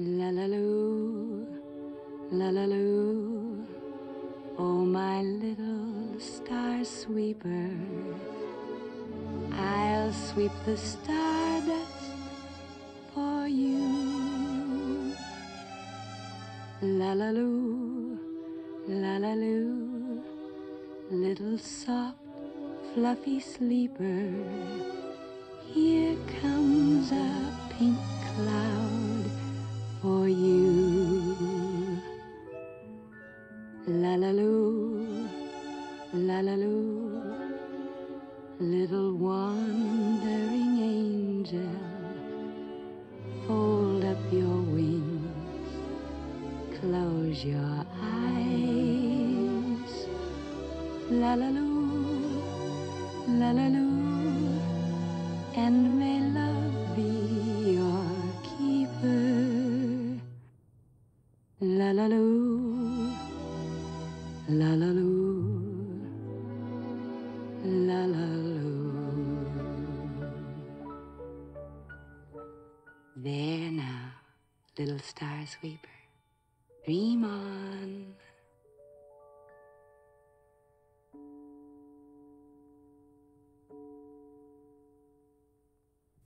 La la loo, la la loo. Oh, my little star sweeper, I'll sweep the stardust for you. La la loo, la la loo, little soft, fluffy sleeper. Here comes La la loo, la la loo, little wandering angel, fold up your wings, close your eyes. La la loo, la la loo, and may love be your keeper. La la loo. La la loo, la la loo. There now, little star sweeper, dream on.